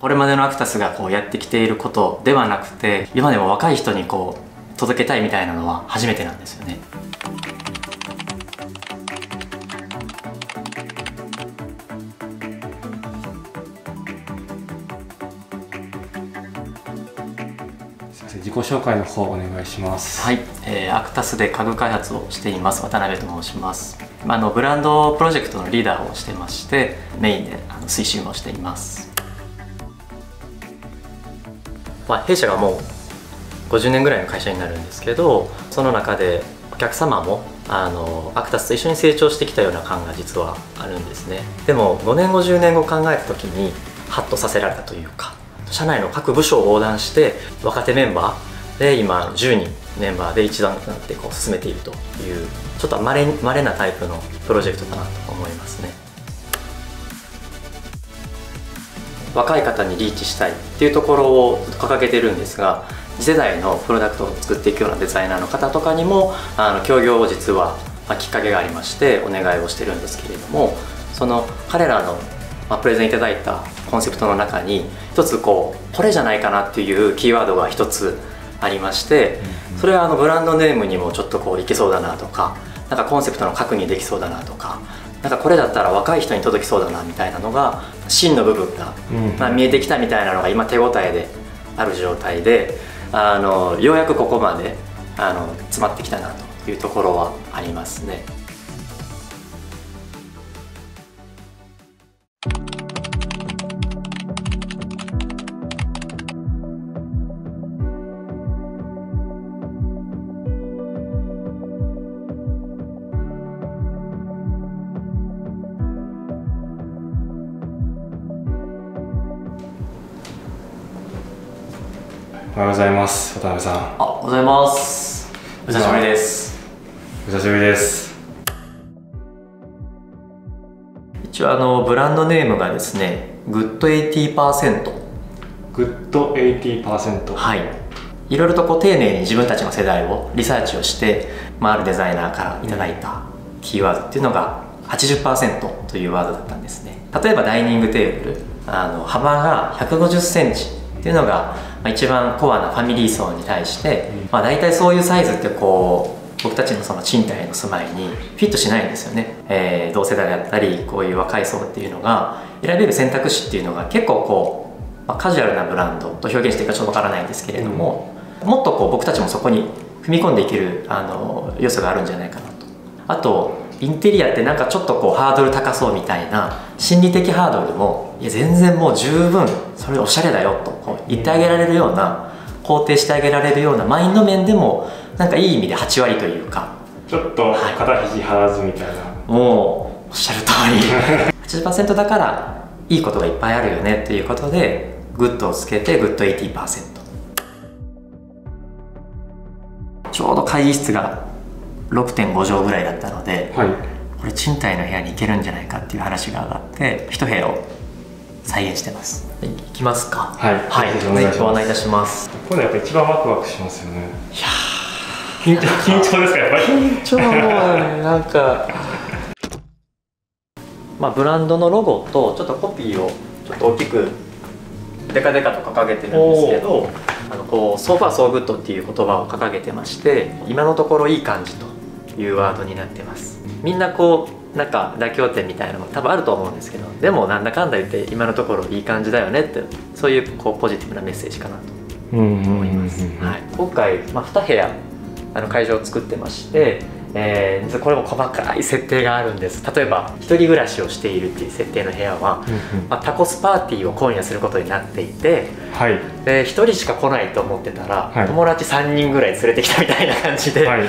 これまでのアクタスがこうやってきていることではなくて今でも若い人にこう届けたいみたいなのは初めてなんですよね。自己紹介の方お願いします。はい、えー、アクタスで家具開発をしています。渡辺と申します。あのブランドプロジェクトのリーダーをしてましてメインであの推進をしていますまあ、弊社がもう50年ぐらいの会社になるんですけどその中でお客様もあのアクタスと一緒に成長してきたような感が実はあるんですね。でも5年後10年後考えた時にハッとさせられたというか社内の各部署を横断して若手メンバーで今10人メンバーで一段となってこう進めているというちょっとまれなタイプのプロジェクトかなと思いますね。若い方にリーチしたいっていうところを掲げてるんですが次世代のプロダクトを作っていくようなデザイナーの方とかにもあの協業を実は、まあ、きっかけがありましてお願いをしてるんですけれどもその彼らの、まあ、プレゼンいただいたコンセプトの中に一つこうこれじゃないかなっていうキーワードが一つありましてそれはあのブランドネームにもちょっとこういけそうだなとかなんかコンセプトの核にできそうだなとかなんかこれだったら若い人に届きそうだなみたいなのが芯の部分が、まあ、見えてきたみたいなのが今手応えである状態であのようやくここまであの詰まってきたなというところはありますね。おはようございます。渡辺さん。あおはようございます。お久しぶりです。お久しぶりです。一応あのブランドネームがですね Good80%Good80%はい。いろいろとこう丁寧に自分たちの世代をリサーチをして、まあ、あるデザイナーからいただいたキーワードっていうのが80%というワードだったんですね。例えばダイニングテーブル。あの幅が1 5 0センチっていうのがまあ一番コアなファミリー層に対して、まあ、大体そういうサイズってこう僕たちのその賃貸の住まいにフィットしないんですよね、えー同世代だったりこういう若い層っていうのが選べる選択肢っていうのが結構こう、まあ、カジュアルなブランドと表現していいかちょっとわからないんですけれども、もっとこう僕たちもそこに踏み込んでいけるあの要素があるんじゃないかなと。あとインテリアってなんかちょっとこうハードル高そうみたいな心理的ハードルもいや全然もう十分それおしゃれだよと言ってあげられるような肯定してあげられるようなマインド面でもなんかいい意味で8割というかちょっと肩肘張らずみたいな、もうおっしゃる通り。80%だからいいことがいっぱいあるよねっていうことで goodをつけて Good80%ちょうど会議室が6.5畳ぐらいだったのではい。これ賃貸の部屋に行けるんじゃないかっていう話が上がって一部屋を再現してます。い。きますか。はい。はい。ぜひお願いします。ご案内いたします。これやっぱ一番ワクワクしますよね。いや緊張緊張ですかやっぱり？緊張もねなんか。まあブランドのロゴとちょっとコピーをちょっと大きくデカデカと掲げてるんですけどあのこう so far so good っていう言葉を掲げてまして今のところいい感じというワードになってます。みんなこうなんか妥協点みたいなのも多分あると思うんですけどでもなんだかんだ言って今のところいい感じだよねってそういうこうポジティブなメッセージかなとうん思います、はい、今回、まあ、2部屋あの会場を作ってまして、えーこれも細かい設定があるんです。例えば一人暮らしをしているっていう設定の部屋は、まあ、タコスパーティーを今夜することになっていてはい。で1人しか来ないと思ってたら、はい。友達3人ぐらい連れてきたみたいな感じで、はい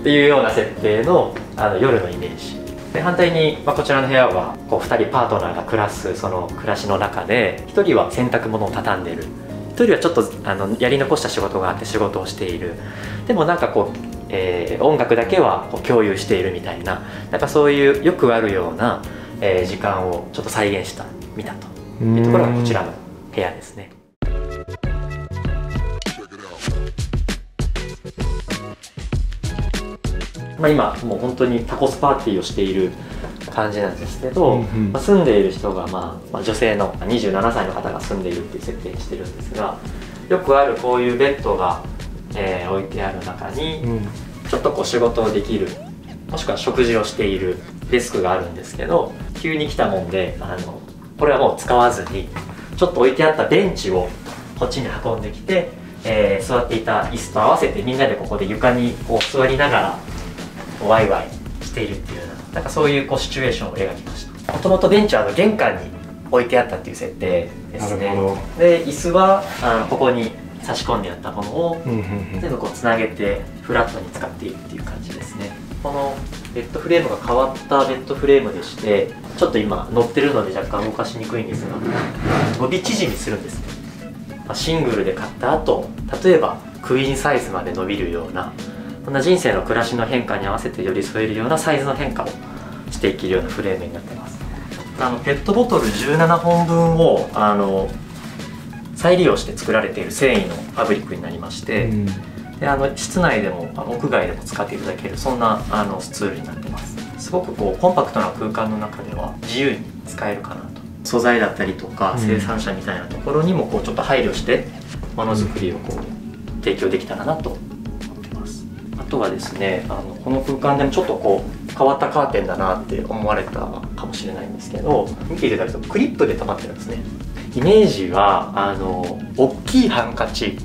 っていうような設定のあの夜のイメージ。で反対に、まあ、こちらの部屋はこう2人パートナーが暮らすその暮らしの中で1人は洗濯物を畳んでる。1人はちょっとあのやり残した仕事があって仕事をしている。でもなんかこう、えー音楽だけはこう共有しているみたいな。なんかそういうよくあるような、えー時間をちょっと再現した見たと。いうところがこちらの部屋ですね。まあ、今もう本当にタコスパーティーをしている感じなんですけど、うんうんまあ、住んでいる人が、まあまあ、女性の27歳の方が住んでいるっていう設定にしてるんですがよくあるこういうベッドが、えー置いてある中に、うん。ちょっとこう仕事をできるもしくは食事をしているデスクがあるんですけど急に来たもんであのこれはもう使わずにちょっと置いてあったベンチをこっちに運んできて、えー座っていた椅子と合わせてみんなでここで床にこう座りながらワイワイしているっていうようななんかそういうこうシチュエーションを描きました。もともとベンチはあの玄関に置いてあったっていう設定ですね。で椅子はあのここに差し込んであったものを全部こうつなげてフラットに使っているっていう感じですね。このベッドフレームが変わったベッドフレームでしてちょっと今乗ってるので若干動かしにくいんですが伸び縮みするんですね、まあシングルで買った後例えばクイーンサイズまで伸びるようなこんな人生の暮らしの変化に合わせて寄り添えるようなサイズの変化をしていけるようなフレームになってます。あのペットボトル17本分をあの再利用して作られている繊維のファブリックになりまして、うん。であの室内でも屋外でも使っていただけるそんなあのツールになってます。すごくこうコンパクトな空間の中では自由に使えるかなと。素材だったりとかうん。生産者みたいなところにもこうちょっと配慮してものづくりをこう提供できたらなととはですねあのこの空間でもちょっとこう変わったカーテンだなって思われたかもしれないんですけど見ていただくとクリップで溜まってるんですね。イメージはあの大きいハンカチ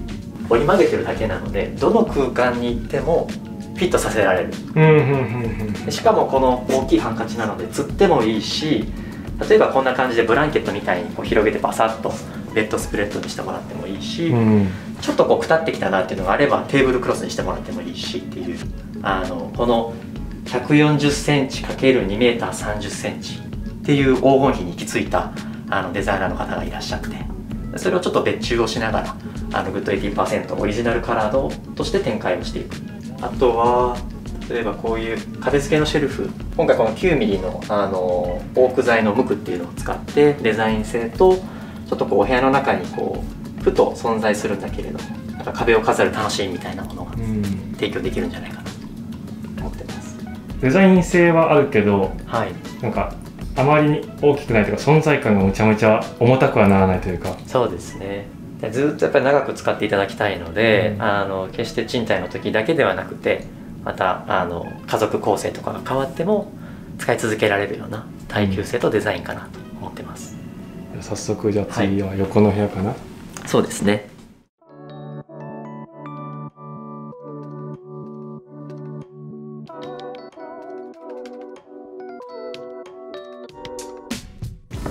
折り曲げてるだけなのでどの空間に行ってもフィットさせられる。うんうんうんでしかもこの大きいハンカチなので釣ってもいいし例えばこんな感じでブランケットみたいにこう広げてバサッとベッドスプレッドにしてもらってもいいし、うんうんちょっとこうくたってきたなっていうのがあればテーブルクロスにしてもらってもいいしっていう。あのこの1 4 0センチ ×2 メーター3 0センチっていう黄金比に行き着いたあのデザイナーの方がいらっしゃって。それをちょっと別注をしながらあの Good80%オリジナルカラーとして展開をしていく。あとは例えばこういう壁付けのシェルフ。今回この 9mm のあのオーク材の無垢っていうのを使ってデザイン性とちょっとこうお部屋の中にこうふと存在するんだけれどもなんか壁を飾る楽しみみたいなものがうん。提供できるんじゃないかなと思ってます。デザイン性はあるけどはい。なんかあまりに大きくないというか存在感がむちゃむちゃ重たくはならないというか。そうですね。でずっとやっぱり長く使っていただきたいので、うん。あの決して賃貸の時だけではなくてまたあの家族構成とかが変わっても使い続けられるような耐久性とデザインかなと思ってます、早速じゃあ次は横の部屋かな、そうですね。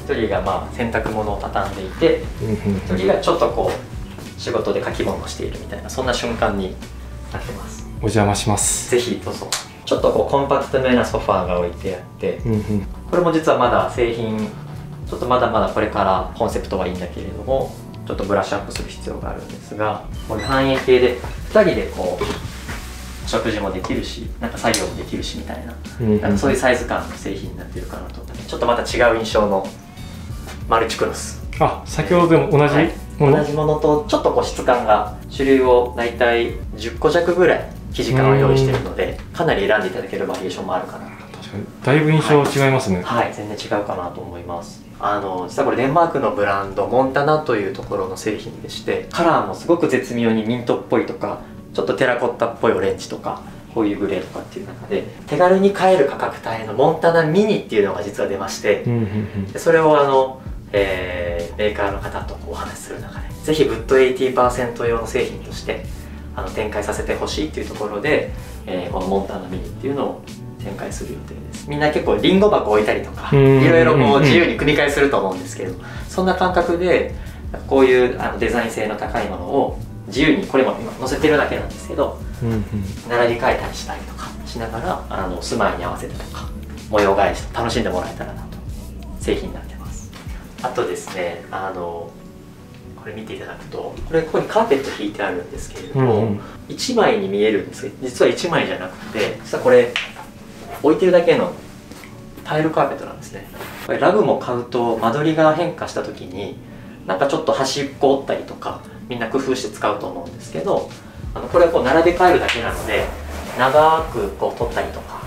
一人がまあ洗濯物を畳んでいてうんうん一人がちょっとこう仕事で書き物をしているみたいなそんな瞬間になってます。お邪魔します。ぜひどうぞ。ちょっとこうコンパクトめなソファーが置いてあってこれも実はまだ製品ちょっとまだまだこれからコンセプトはいいんだけれどもちょっとブラッシュアップする必要があるんですがこういう半円形で2人でこう食事もできるしなんか作業もできるしみたいなうんうん。なんかそういうサイズ感の製品になってるかなとちょっとまた違う印象のマルチクロス。あ先ほどでも同じはい。同じものとちょっとこう質感が種類を大体10個弱ぐらい生地感を用意しているのでかなり選んでいただけるバリエーションもあるかなだいぶ印象違いますね、はい。全然違うかなと思います。あの実はこれデンマークのブランドモンタナというところの製品でしてカラーもすごく絶妙にミントっぽいとかちょっとテラコッタっぽいオレンジとかこういうグレーとかっていう中で手軽に買える価格帯のモンタナミニっていうのが実は出ましてうんうんうん。でそれをあの、えーメーカーの方とお話しする中でぜひ Good80%用の製品としてあの展開させてほしいっていうところで、えーこのモンタナミニっていうのを展開する予定ですみんな結構リンゴ箱置いたりとかうんいろいろこう自由に組み替えすると思うんですけどそんな感覚でこういうあのデザイン性の高いものを自由にこれも今載せてるだけなんですけどうんうん。並び替えたりしたりとかしながらあの住まいに合わせてとか模様替えして楽しんでもらえたらなと製品になってます。あとですねあのこれ見ていただくとこれここにカーペット引いてあるんですけれども、うんうん。1枚に見えるんですけど実は1枚じゃなくて実はこれ置いてるだけのタイルカーペットなんですね。これラグも買うと間取りが変化した時になんかちょっと端っこ折ったりとかみんな工夫して使うと思うんですけどあのこれはこう並べ替えるだけなので長くこう取ったりとか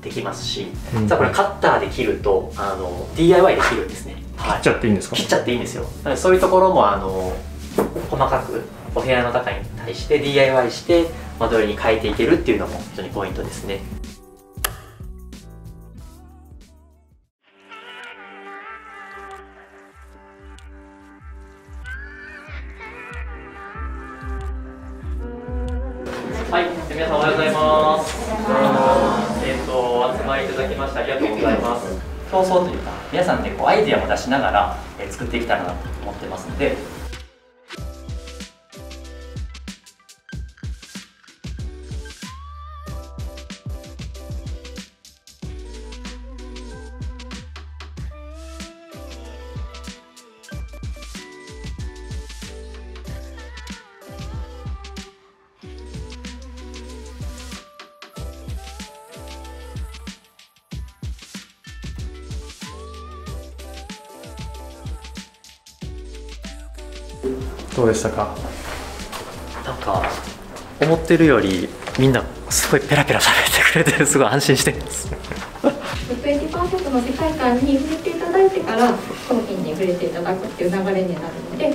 っできますし、うん。実はこれカッターで切るとあの DIY できるんですね、はい。切っちゃっていいんですか？切っちゃっていいんですよ。なのでそういうところもあの細かくお部屋の中に対して DIY して間取りに変えていけるっていうのも非常にポイントですね皆さんおはようございます。えっ、と、お集まりいただきましてありがとうございます。競争というか、皆さんでこうアイデアも出しながら、えー作っていきたらなと思ってますので。どうでしたか？なんか思ってるよりみんなすごいペラペラ喋ってくれてすごい安心してます。20%の世界観に触れていただいてから商品に触れていただくっていう流れになるので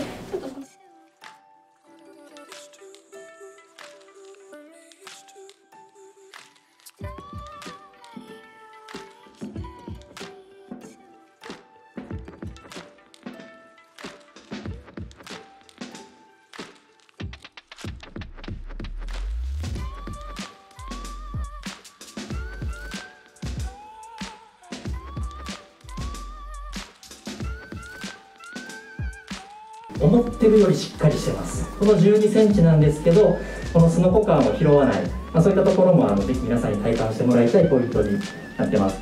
思ってるよりしっかりしてます。この1 2センチなんですけどこのすのこ感を拾わない、まあ、そういったところもあのぜひ皆さんに体感してもらいたいポイントになってます。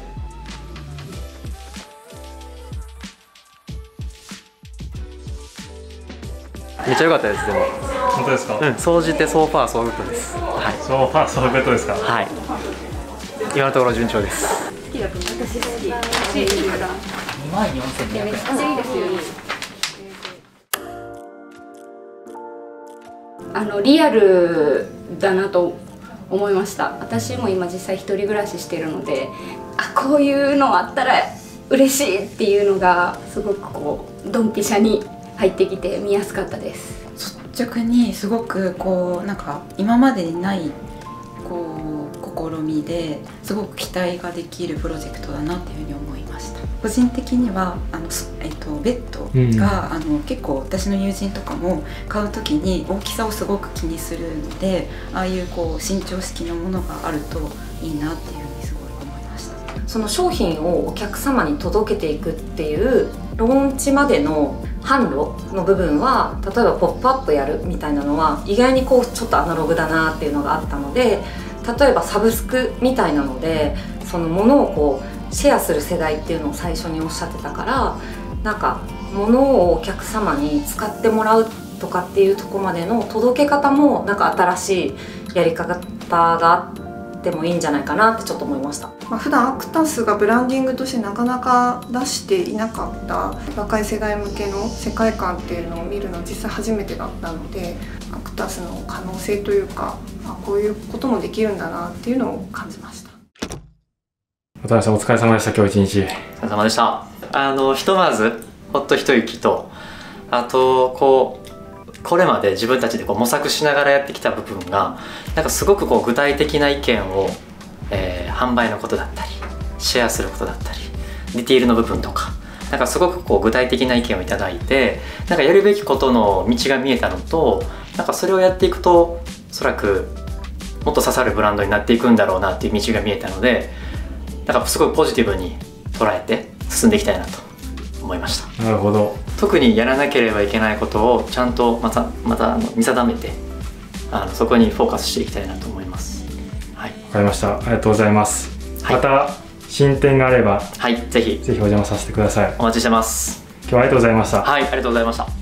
めっちゃ良かったですでも。本当ですか、うん総じて so far so good です。はい。ソファーそういうことですか？はい。今のところ順調です。好きだと思う。私好き。でい。いから2万4200円。めっちゃいいですよあのリアルだなと思いました。私も今実際一人暮らししてるのであこういうのあったら嬉しいっていうのがすごくこうドンピシャに入ってきて見やすかったです。率直にすごくこうなんか今までにないこう試みですごく期待ができるプロジェクトだなっていうふうに思いました。個人的にはあの、すえっと、ベッドが、あの結構私の友人とかも買う時に大きさをすごく気にするのでああいうこう伸長式のものがあるといいなっていうふうにすごい思いました。その商品をお客様に届けていくっていうローンチまでの販路の部分は例えば「ポップアップやるみたいなのは意外にこうちょっとアナログだなっていうのがあったので例えばサブスクみたいなのでそのものをこうシェアする世代っていうのを最初におっしゃってたからなんか物をお客様に使ってもらうとかっていうとこまでの届け方もなんか新しいやり方があってもいいんじゃないかなってちょっと思いました。まあ、普段アクタスがブランディングとしてなかなか出していなかった若い世代向けの世界観っていうのを見るのは実際初めてだったのでアクタスの可能性というか、あ、こういうこともできるんだなっていうのを感じました。渡辺さんお疲れ様でした。今日一日。お疲れ様でした。あのひとまずほっと一息とあとこうこれまで自分たちでこう模索しながらやってきた部分がなんかすごくこう具体的な意見を、えー販売のことだったりシェアすることだったりディティールの部分とかなんかすごくこう具体的な意見をいただいてなんかやるべきことの道が見えたのとなんかそれをやっていくとおそらくもっと刺さるブランドになっていくんだろうなっていう道が見えたのでなんかすごいポジティブに捉えて進んでいきたいなと思いました。なるほど。特にやらなければいけないことをちゃんとまたまたあの見定めてあのそこにフォーカスしていきたいなと思います。はい、わかりました。ありがとうございます、はい。また進展があればはい、ぜひ。ぜひお邪魔させてください。お待ちしてます。今日はありがとうございました。はいありがとうございました